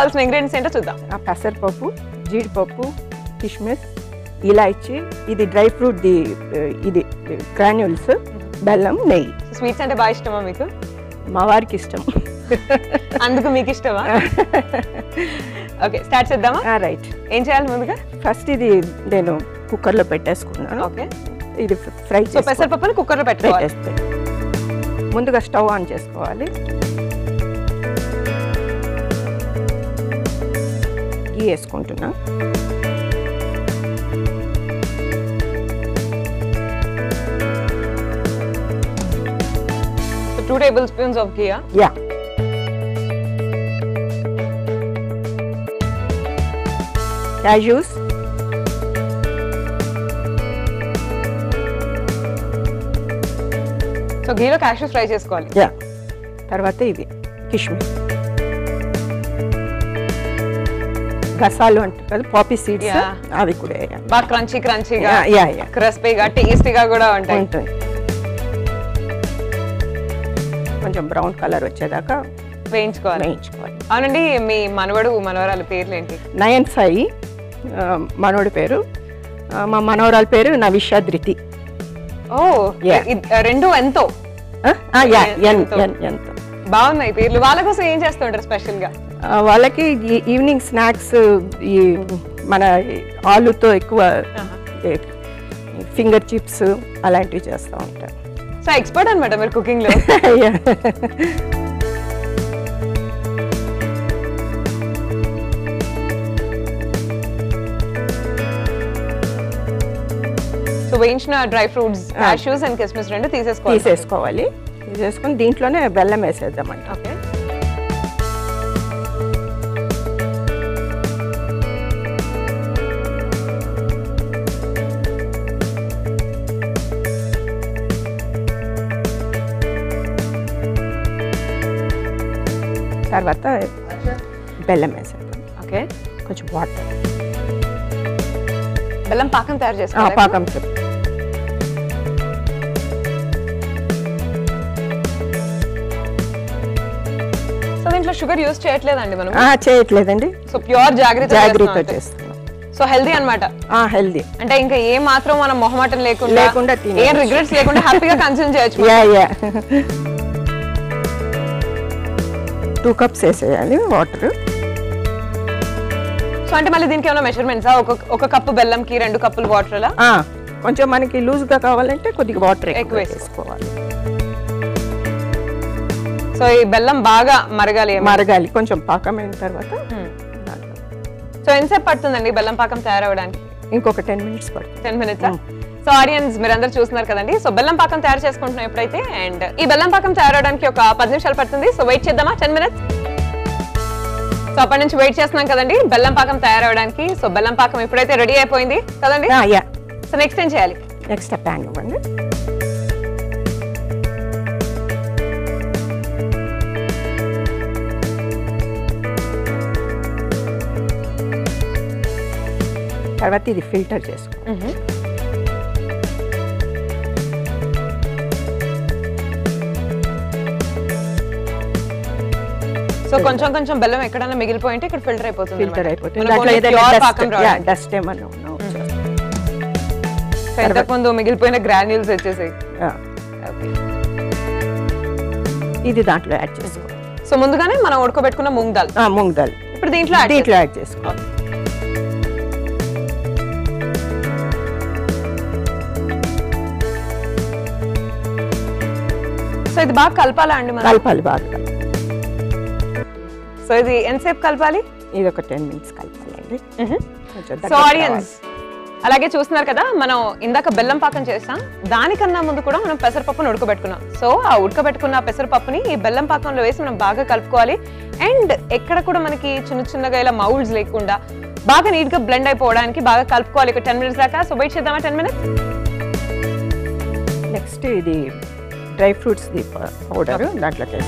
కావాల్సిన ఇంగ్రీడియంట్స్ ఏంటో చూద్దాం. ఆ పెసరపప్పు జీడిపప్పు కిష్మిస్ ఇలాచి ఇది డ్రై ఫ్రూట్ ది ఇది గ్రాన్యూల్స్ బెల్లం నెయ్యి. స్వీట్స్ అంటే బాగా ఇష్టమా మీకు? మా వారికి ఇష్టం. అందుకు మీకు ఇష్టమా? ఓకే స్టార్ట్ చేద్దామా? రైట్ ఏం చేయాలి ముందుగా? ఫస్ట్ ఇది నేను కుక్కర్లో పెట్టేసుకున్నాను. ఓకే ఇది ఫ్రై సో పెసరపప్పుని కుక్కర్లో పెట్టుకోవాలి. పెట్టేస్తే. ముందుగా స్టవ్ ఆన్ చేసుకోవాలి. గీ వేసుకుంటున్నా. So two tablespoons of గియా యా క్యాజ్యూస్ సో గీలో క్యాషూస్ ఫ్రై చేసుకోవాలి. యా తర్వాత ఇది కిష్మిస్ గసాలు అంటారు కదా పాపీ సీడ్స్. అవి కూడా బాగా క్రంచీ క్రంచీగా క్రిస్పీగా టేస్టీగా కూడా ఉంటాయి. ఉంటుంది కొంచెం బ్రౌన్ కలర్ వచ్చేదాకా వేయించుకోవాలి. వేయించుకోవాలి. అవునండి మీ మనవడు మనవరాలు పేర్లు ఏంటి నయన్ సాయి ఆ, మనోడి పేరు. మా మనవరాల పేరు నవిషా ధృతి. ఓ రెండు ఎంతో. ఎంతో. బాగున్నాయి పేర్లు. వాళ్ళ కోసం ఏం చేస్తుంటారు స్పెషల్గా? ఆ, వాళ్ళకి ఈ- ఈవినింగ్ స్నాక్స్ ఈ మన ఆలుతో ఎక్కువ ఫింగర్ చిప్స్ అలాంటివి చేస్తూ ఉంటారు. సో ఎక్స్పర్ట్ అనమాట మీరు కుకింగ్లో Yeah. సో వేయించిన డ్రై ఫ్రూట్స్ క్యాష్యూస్ అండ్ కిస్మిస్ రెండు తీసేసుకోవాలి. తీసేసుకోవాలి. తీసేసుకొని దీంట్లోనే బెల్లం వేసేద్దామంట ఓకే. తర్వాత బెల్లం వేసేద్దాం. ఓకే. కొంచెం వాటర్. బెల్లం పాకం తయారు చేసుకోవాలి పాకం సో దీంట్లో షుగర్ యూస్ చేయట్లేదండి మనం చేయట్లేదండి. సో ప్యూర్ జాగ్రత్త జాగ్రత్త చేస్తున్నాం. సో హెల్దీ అంటే ఇంకా ఏ మాత్రం మనం మొహమాటం లేకుండా లేకుండా తినొచ్చు. ఏ రిగ్రెట్స్ లేకుండా హ్యాపీగా కన్సూమ్ చేయొచ్చు యా యా. టూ కప్స్ వేసేయాలి వాటర్. సో అంటే మళ్ళీ దీనికి ఏమైనా మెజర్మెంట్స్ ఒక ఒక కప్పు బెల్లంకి రెండు కప్పులు వాటర్ అలా? కొంచెం మనకి లూజ్గా కావాలంటే కొద్దిగా వాటర్ ఎక్కువ ఎక్కువ వేసుకో. వేసుకోవాలి. సో ఈ బెల్లం బాగా మరగాలి. మరగాలి కొంచెం పాకమైన తర్వాత Hmm. దాంట్లో. సో ఎంతసేపు పడుతుందండి బెల్లం పాకం తయారవడానికి? ఇంకొక టెన్ మినిట్స్ పడుతుంది. టెన్ మినిట్స్ సో ఆడియన్స్ మీరందరూ చూస్తున్నారు కదండి. సో బెల్లం పాకం తయారు చేసుకుంటున్నాం ఎప్పుడైతే? అండ్ ఈ బెల్లం పాకం తయారవడానికి ఒక పది నిమిషాలు పడుతుంది. సో వెయిట్ చేద్దామా? టెన్ మినిట్స్ సో అప్పటి నుంచి వెయిట్ చేస్తున్నాం కదండి. బెల్లం పాకం తయారవడానికి. సో బెల్లం పాకం ఎప్పుడైతే రెడీ అయిపోయింది? కదండి? సో నెక్స్ట్ ఏం చేయాలి? నెక్స్ట్ ప్యాన్ ఇవ్వండి తర్వాత ఇది ఫిల్టర్ చేసుకో సో కొంచెం కొంచెం బెల్లం ఎక్కడైనా మిగిలిపోయి ఇక్కడ ఫిల్టర్ అయిపోతుంది ఫిల్టర్. అయిపోతుంది. డస్ట్ ఏమన్నా ఉన్నా వచ్చేస్తుంది. సో ఇంతకు ముందు మిగిలిపోయిన గ్రాన్యూల్స్ వచ్చేసాయి. Yeah. ఇది దాంట్లో యాడ్ చేసుకో. సో ముందుగానే మనం ఉడకబెట్టుకున్న మూంగ్ దాల్. మూంగ్ దాల్. ఇప్పుడు దీంట్లో దీంట్లో యాడ్ చేసుకో. సో ఇది బాగా కలపాలా అండి మనం? కలపాలి బాగా. సో ఇది ఎంతసేపు కలపాలి? ఇది ఒక టెన్ మినిట్స్ కలపాలండి. సో ఆడియన్స్ అలాగే చూస్తున్నారు కదా మనం ఇందాక బెల్లం పాకం చేసాం. దానికన్నా ముందు కూడా మనం పెసరపప్పును ఉడకబెట్టుకున్నాం. సో ఆ ఉడకబెట్టుకున్న పెసరపప్పుని ఈ బెల్లం పాకంలో వేసి మనం బాగా కలుపుకోవాలి. అండ్ ఎక్కడ కూడా మనకి చిన్న చిన్నగా ఇలా మౌల్డ్స్ లేకుండా బాగా నీట్గా బ్లెండ్ అయిపోవడానికి బాగా కలుపుకోవాలి. ఒక టెన్ మినిట్స్ దాకా. సో వెయిట్ చేద్దామా టెన్ మినిట్స్? నెక్స్ట్ ఇది డ్రై ఫ్రూట్స్ పౌడర్ దాంట్లోకి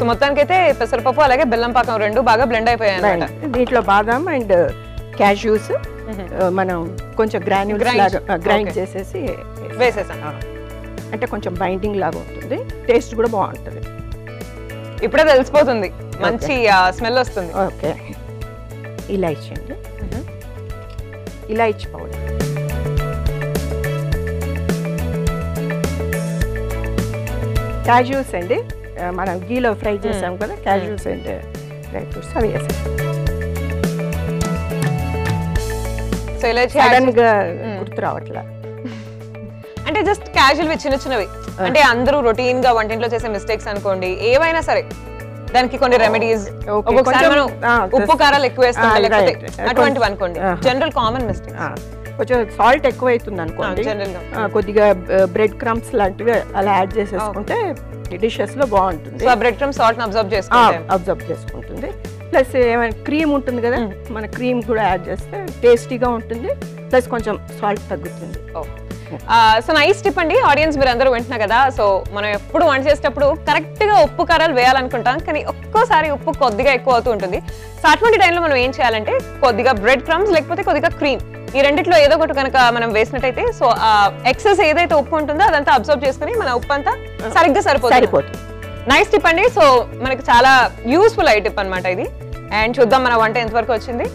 సో మొత్తానికైతే పెసరపప్పు అలాగే బెల్లం పాకం రెండు బాగా బ్లెండ్ అయిపోయాయి అన్నమాట దీంట్లో బాదాం అండ్ క్యాష్యూస్ మనం కొంచెం గ్రాన్యూల్స్. లాగా గ్రైండ్. చేసేసి వేసేసాం. అంటే కొంచెం బైండింగ్ లాగా ఉంటుంది. టేస్ట్ కూడా బాగుంటుంది. ఇప్పుడే తెలిసిపోతుంది. మంచి స్మెల్ వస్తుంది. ఓకే ఇలాయచీ అండి. ఇలాయచీ పౌడర్ క్యాజువల్స్ అండి. మనం గీలో ఫ్రై చేసాం కదా క్యాజువల్స్ అండ్ డ్రై ఫ్రూట్స్ అవి వేసాం సో ఇలా సడన్గా గుర్తు రావట్లా. అంటే జస్ట్ క్యాజువల్ చిన్న చిన్నవి. అంటే అందరూ రొటీన్గా వంటింట్లో చేసే మిస్టేక్స్ అనుకోండి ఏవైనా సరే దానికి కొన్ని రెమెడీస్ ఒక్కొక్కసారి మనం ఆ, ఉప్పు కారాలు ఎక్కువ Ah, లేకపోతే right. అటువంటివి అనుకోండి. Ah. జనరల్ కామన్ మిస్టేక్ ఆ, కొంచెం సాల్ట్ ఎక్కువ అవుతుంది అనుకోండి కొద్దిగా బ్రెడ్ క్రమ్స్ లాంటివి అలా యాడ్ చేసేసుకుంటే డిషెస్లో బాగుంటుంది. బ్రెడ్ క్రమ్ సాల్ట్ అబ్జర్వ్ చేసుకుంటే? అబ్జర్వ్ చేసుకుంటుంది. ప్లస్ ఏమైనా క్రీమ్ ఉంటుంది కదా మన క్రీమ్ కూడా యాడ్ చేస్తే టేస్టీగా ఉంటుంది ప్లస్ కొంచెం సాల్ట్ తగ్గుతుంది. సో నైస్ టిప్ అండి. ఆడియన్స్ మీరు అందరూ వింటున్నారు కదా సో మనం ఎప్పుడు వంట చేసేటప్పుడు కరెక్ట్గా ఉప్పు కారాలు వేయాలనుకుంటాం కానీ ఒక్కోసారి ఉప్పు కొద్దిగా ఎక్కువ అవుతూ ఉంటుంది. సో అటువంటి టైంలో మనం ఏం చేయాలంటే కొద్దిగా బ్రెడ్ క్రమ్స్ లేకపోతే కొద్దిగా క్రీమ్ ఈ రెండిట్లో ఏదో ఒకటి కనుక మనం వేసినట్టయితే సో ఆ ఎక్సెస్ ఏదైతే ఉప్పు ఉంటుందో అదంతా అబ్జర్వ్ చేసుకుని మన ఉప్పు అంతా సరిగ్గా సరిపోతుంది. సరిపోతుంది. నైస్ టిప్ అండి. సో మనకి చాలా యూస్ఫుల్ ఐ టిప్ అనమాట ఇది. అండ్ చూద్దాం మన వంట ఎంతవరకు వచ్చింది.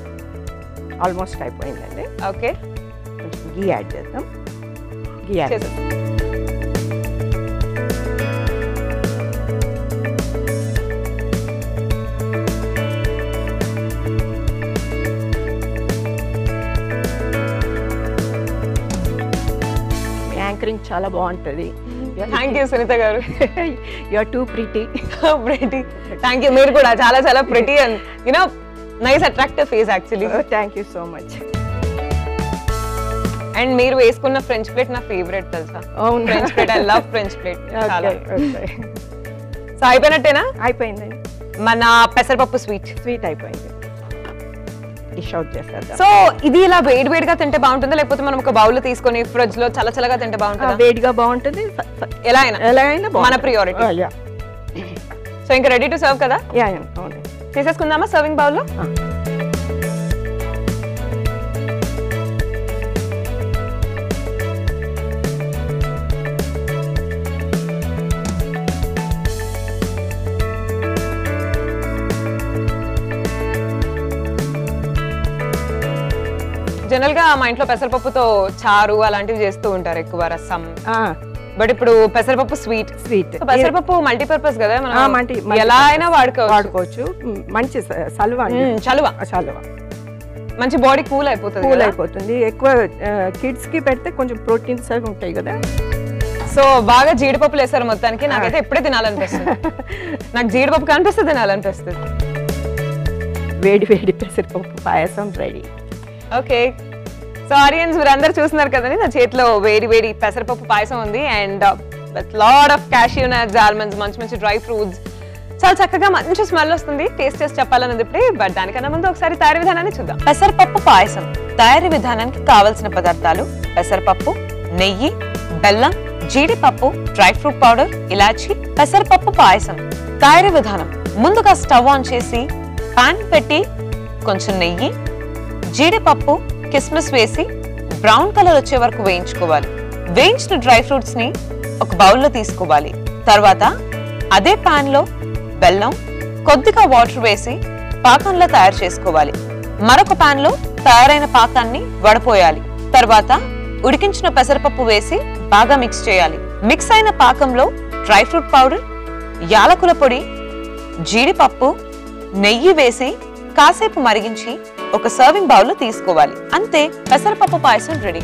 ఆల్మోస్ట్ అయిపోయిందండి. ఓకే గీ యాడ్ చేద్దాం. గీ యాడ్ చేసేద్దాం. చాలా బాగుంటుంది. థ్యాంక్ యూ సునీత గారు. You're too pretty pretty thank you మీరు కూడా చాలా చాలా pretty and you know nice attractive face actually thank you so much and మీరు వేసుకున్న ఫ్రెంచ్ ప్లేట్ నా ఫేవరెట్ తెలుసా? అవును? French plait I love French plait చాలా. సో అయిపోయినట్టేనా? అయిపోయిందండి. మన పెసరపప్పు స్వీట్ స్వీట్ అయిపోయింది. డిష్ అవుట్ చేసేద్దాం. సో ఇది ఇలా వేడి వేడిగా తింటే బాగుంటుందా? లేకపోతే మనం ఒక బౌల్ తీసుకొని ఫ్రిడ్జ్లో చల్ల చల్లగా తింటే బాగుంటుందా? వేడిగా బాగుంటుంది. ఎలా అయినా. ఎలా అయినా మన. యా. సో ఇంకా రెడీ టు సర్వ్ కదా? యా అవును చేసేసుకుందామా సర్వింగ్ బౌల్ జనరల్గా మా ఇంట్లో పెసరపప్పుతో చారు అలాంటివి చేస్తూ ఉంటారు ఎక్కువ రసం. బట్ ఇప్పుడు పెసరపప్పు స్వీట్. స్వీట్ పెసరపప్పు మల్టీపర్పస్ కదా మనం ఎలా అయినా వాడుకోవచ్చు. వాడుకోవచ్చు. మంచి సలువ చలువ. మంచి బాడీ కూల్ అయిపోతుంది కూల్. అయిపోతుంది ఎక్కువ కిడ్స్కి పెడితే కొంచెం ప్రోటీన్స్ అవి ఉంటాయి కదా. సో బాగా జీడిపప్పులు వేసారు మొత్తానికి. నాకైతే ఎప్పుడే తినాలనిపిస్తుంది. నాకు జీడిపప్పు కనిపిస్తే తినాలనిపిస్తుంది. వేడి వేడి పెసరపప్పు పాయసం రెడీ. ఓకే సో ఆడియన్స్ మీరు అందరు చూస్తున్నారు కదండి నా చేతిలో వేడి వేడి పెసరపప్పు పాయసం ఉంది and with lot of cashew nuts almonds మంచి మంచి డ్రై ఫ్రూట్స్ చాలా చక్కగా మంచి స్మెల్ వస్తుంది. టేస్ట్ చేసి చెప్పాలన్నది ఇప్పుడే బట్ దానికన్నా ముందు ఒకసారి తయారీ విధానాన్ని చూద్దాం. పెసరపప్పు పాయసం. తయారీ విధానానికి కావలసిన పదార్థాలు పెసరపప్పు నెయ్యి బెల్లం జీడిపప్పు డ్రై ఫ్రూట్ పౌడర్ ఇలాచి పెసరపప్పు పాయసం. తయారీ విధానం. ముందుగా స్టవ్ ఆన్ చేసి పాన్ పెట్టి కొంచెం నెయ్యి జీడిపప్పు కిస్మిస్ వేసి బ్రౌన్ కలర్ వచ్చే వరకు వేయించుకోవాలి. వేయించిన డ్రై ఫ్రూట్స్ని ఒక బౌల్లో తీసుకోవాలి. తర్వాత అదే పాన్లో బెల్లం కొద్దిగా వాటర్ వేసి పాకంలో తయారు చేసుకోవాలి. మరొక పాన్లో తయారైన పాకాన్ని వడపోయాలి. తర్వాత ఉడికించిన పెసరపప్పు వేసి బాగా మిక్స్ చేయాలి. మిక్స్ అయిన పాకంలో డ్రై ఫ్రూట్ పౌడర్ యాలకుల పొడి జీడిపప్పు నెయ్యి వేసి కాసేపు మరిగించి ఒక సర్వింగ్ బౌల్లో తీసుకోవాలి. అంతే పెసరపప్పు పాయసం రెడీ.